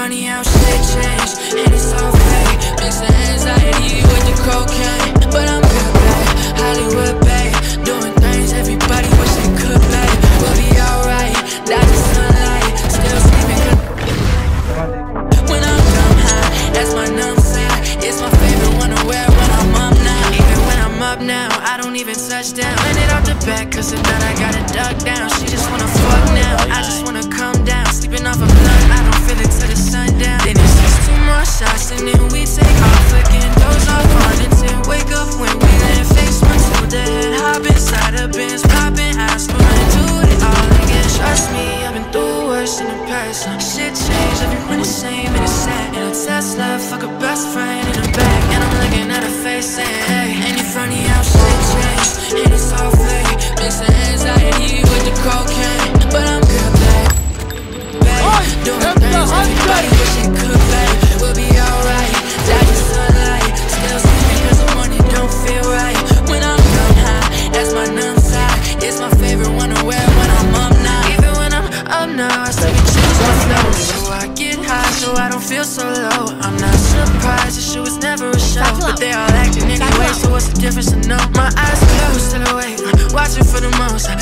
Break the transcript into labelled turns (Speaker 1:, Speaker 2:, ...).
Speaker 1: funny how shit changed, and it's fake. Mix the anxiety with the cocaine, but I'm good, babe. Hollywood, babe. Doing things everybody wish they could, babe. We'll be alright. Dodge the sunlight, still sleeping. When I'm dumb high, that's my numb side. It's my favorite one to wear when I'm up now. Even when I'm up now, I don't even touch down. It off the back, cause if not, I got it duck down. She just wanna fuck now. Same and it's sad. In a Tesla, fuck a best friend feel so low. I'm not surprised that she was never a show. But they all acting anyway, so what's the difference? I know my eyes closed, still awake. Watching for the most, I